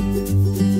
Thank you.